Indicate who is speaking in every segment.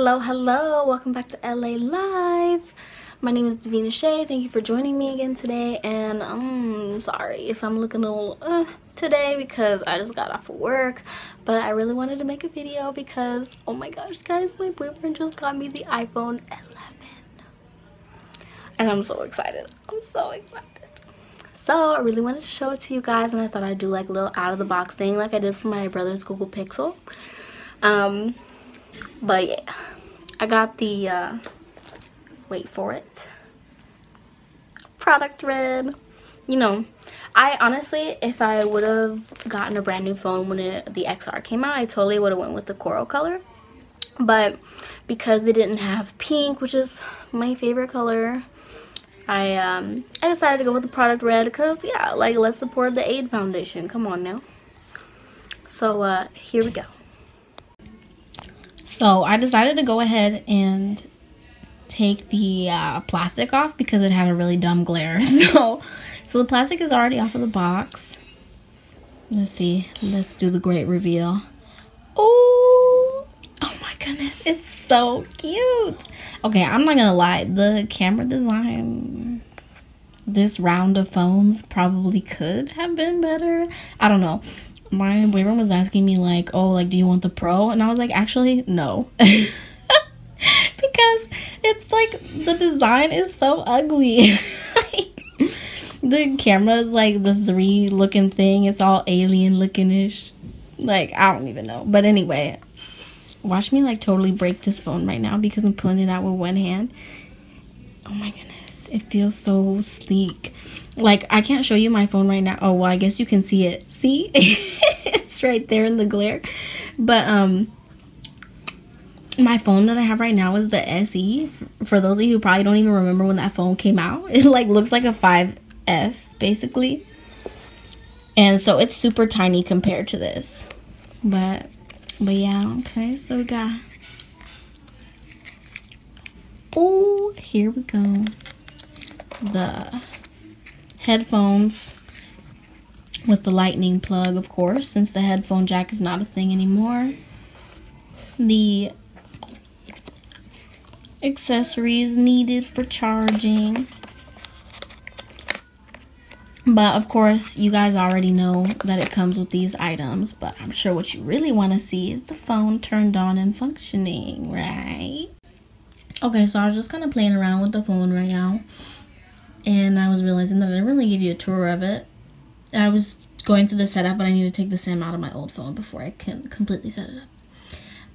Speaker 1: Hello, hello. Welcome back to LA Life. My name is Divina Sha. Thank you for joining me again today. And I'm sorry if I'm looking a little uh, today because I just got off of work. But I really wanted to make a video because, oh my gosh, guys, my boyfriend just got me the iPhone 11. And I'm so excited. I'm so excited. So I really wanted to show it to you guys and I thought I'd do like a little out of the box thing like I did for my brother's Google Pixel. Um, but yeah, I got the, uh, wait for it, product red. You know, I honestly, if I would have gotten a brand new phone when it, the XR came out, I totally would have went with the coral color. But because they didn't have pink, which is my favorite color, I um I decided to go with the product red because yeah, like let's support the AID Foundation. Come on now. So uh here we go. So I decided to go ahead and take the uh, plastic off because it had a really dumb glare. So, so the plastic is already off of the box. Let's see. Let's do the great reveal. Oh, oh my goodness, it's so cute. Okay, I'm not gonna lie. The camera design, this round of phones probably could have been better. I don't know my boyfriend was asking me like, "Oh, like, do you want the Pro?" And I was like, "Actually, no." because it's like the design is so ugly. like, the camera is like the three looking thing. It's all alien looking ish. Like I don't even know. But anyway, watch me like totally break this phone right now because I'm pulling it out with one hand. Oh my goodness, it feels so sleek. Like, I can't show you my phone right now. Oh, well, I guess you can see it. See? it's right there in the glare. But, um, my phone that I have right now is the SE. For those of you who probably don't even remember when that phone came out, it, like, looks like a 5S, basically. And so it's super tiny compared to this. But, but yeah, okay. So we got... Oh, here we go. The headphones with the lightning plug, of course, since the headphone jack is not a thing anymore. The accessories needed for charging. But of course, you guys already know that it comes with these items. But I'm sure what you really want to see is the phone turned on and functioning, right? Okay, so I was just kind of playing around with the phone right now and I was realizing that I didn't really give you a tour of it. I was going through the setup, but I need to take the SIM out of my old phone before I can completely set it up.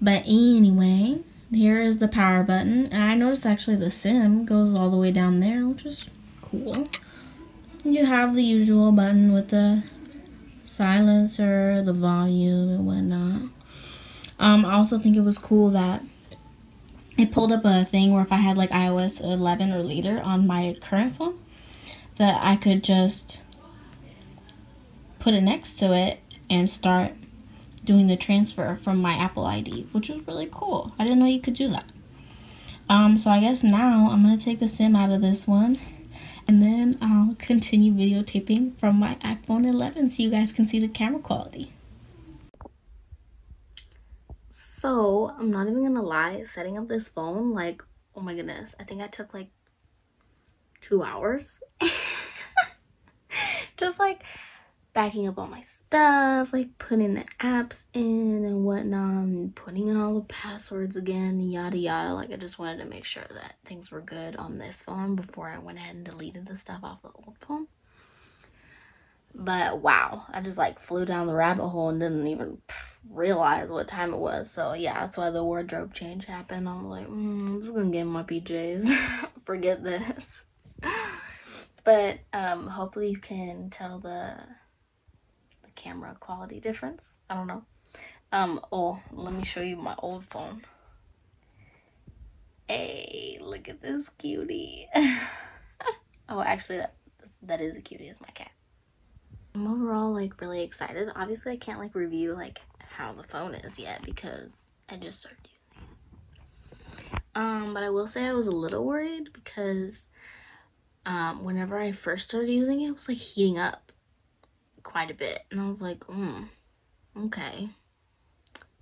Speaker 1: But anyway, here is the power button, and I noticed actually the SIM goes all the way down there, which is cool. You have the usual button with the silencer, the volume, and whatnot. Um, I also think it was cool that it pulled up a thing where if I had like iOS 11 or later on my current phone, that I could just put it next to it and start doing the transfer from my Apple ID, which was really cool. I didn't know you could do that. Um, so I guess now I'm going to take the SIM out of this one and then I'll continue videotaping from my iPhone 11 so you guys can see the camera quality. So, I'm not even gonna lie, setting up this phone, like, oh my goodness, I think I took like two hours. Just like backing up all my stuff, like putting the apps in and whatnot, and putting in all the passwords again, yada yada. Like, I just wanted to make sure that things were good on this phone before I went ahead and deleted the stuff off the old phone. But wow, I just like flew down the rabbit hole and didn't even realize what time it was. So yeah, that's why the wardrobe change happened. I'm like, mm, I'm just gonna get my PJs. Forget this. but um, hopefully you can tell the the camera quality difference. I don't know. Um, oh, let me show you my old phone. Hey, look at this cutie. oh, actually, that that is a cutie. Is my cat. I'm overall like really excited. Obviously, I can't like review like how the phone is yet because I just started using it. Um, but I will say I was a little worried because um, whenever I first started using it, it was like heating up quite a bit, and I was like, hmm, okay.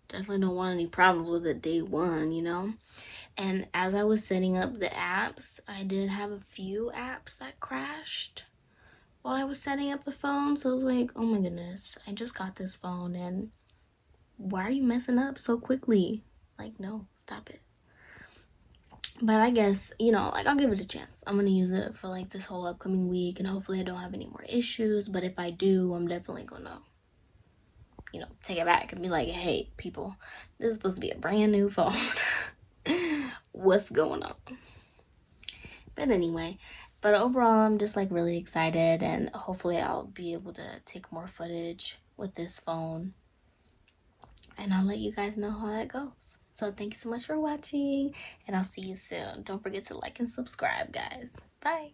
Speaker 1: definitely don't want any problems with it day one, you know? And as I was setting up the apps, I did have a few apps that crashed while I was setting up the phone. So I was like, oh my goodness, I just got this phone and why are you messing up so quickly? Like, no, stop it. But I guess, you know, like I'll give it a chance. I'm gonna use it for like this whole upcoming week and hopefully I don't have any more issues. But if I do, I'm definitely gonna, you know, take it back and be like, hey, people, this is supposed to be a brand new phone. What's going on? But anyway, but overall, I'm just like really excited and hopefully I'll be able to take more footage with this phone. And I'll let you guys know how that goes. So thank you so much for watching and I'll see you soon. Don't forget to like and subscribe, guys. Bye.